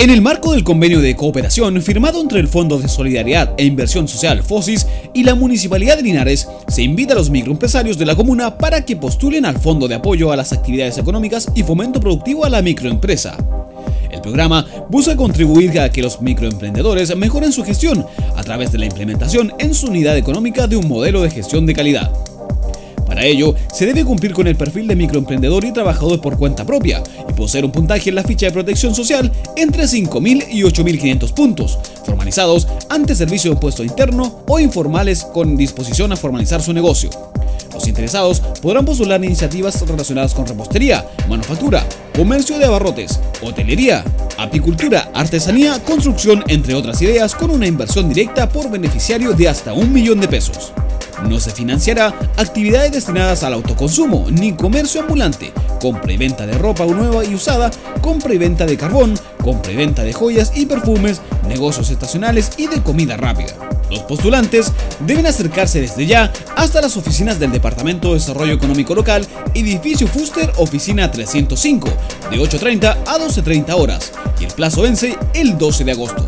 En el marco del convenio de cooperación firmado entre el Fondo de Solidaridad e Inversión Social FOSIS y la Municipalidad de Linares, se invita a los microempresarios de la comuna para que postulen al Fondo de Apoyo a las Actividades Económicas y Fomento Productivo a la Microempresa. El programa busca contribuir a que los microemprendedores mejoren su gestión a través de la implementación en su unidad económica de un modelo de gestión de calidad. Para ello, se debe cumplir con el perfil de microemprendedor y trabajador por cuenta propia y poseer un puntaje en la ficha de protección social entre 5.000 y 8.500 puntos, formalizados ante servicio de impuesto interno o informales con disposición a formalizar su negocio. Los interesados podrán postular iniciativas relacionadas con repostería, manufactura, comercio de abarrotes, hotelería, apicultura, artesanía, construcción, entre otras ideas, con una inversión directa por beneficiario de hasta un millón de pesos. No se financiará actividades destinadas al autoconsumo ni comercio ambulante, compra y venta de ropa nueva y usada, compra y venta de carbón, compra y venta de joyas y perfumes, negocios estacionales y de comida rápida. Los postulantes deben acercarse desde ya hasta las oficinas del Departamento de Desarrollo Económico Local, edificio Fuster, oficina 305, de 8.30 a 12.30 horas, y el plazo vence el 12 de agosto.